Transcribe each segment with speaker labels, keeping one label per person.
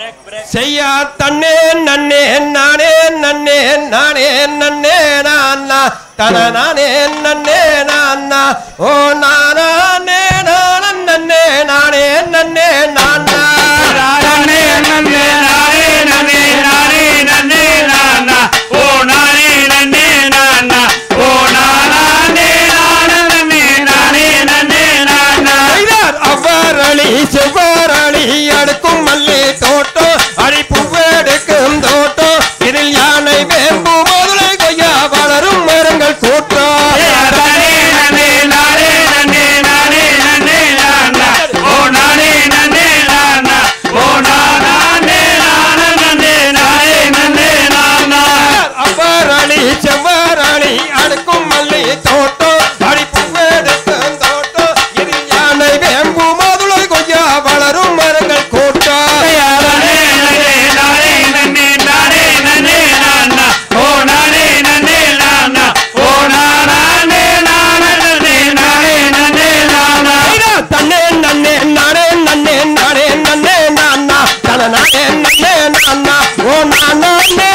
Speaker 1: செய்யா தன்னே நன்னே நானே நன்னே நானே நன்னே நான்னா. தன நானே நன்னே நான்னா.
Speaker 2: ஓ நானே நான நன்னே நானே நன்னே நான்னா. நானே நன்னே நானே நன்னே நானே நன்னே நான்னா. ஓ நானே நன்னே நான்னா.
Speaker 1: ஓ நானே நான நன்னே நானே நன்னே
Speaker 2: நான்னா.
Speaker 1: அவ்வரளி செவ்வரளி அடுக்கும் மல்லே.
Speaker 2: I love me.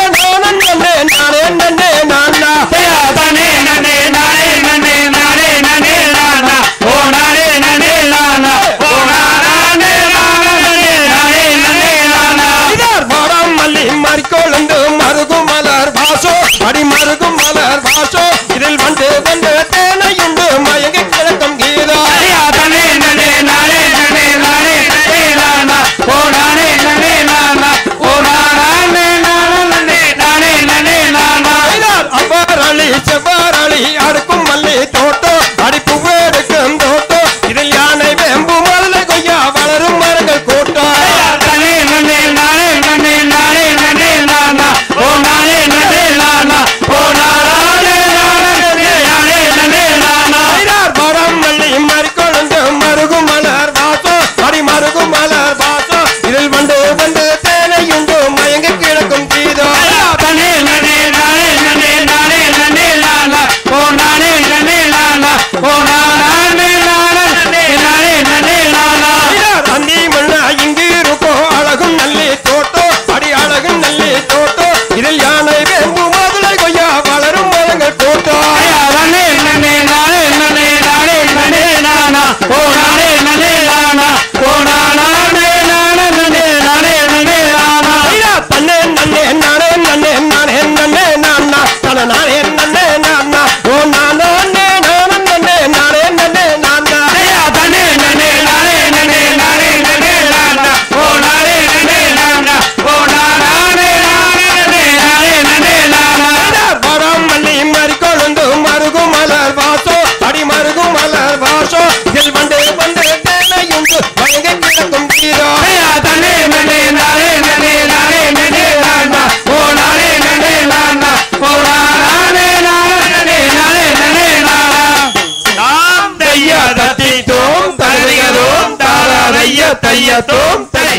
Speaker 2: தைய தத்தி தோம் தலைகளும் தாராரைய தைய தோம் தலை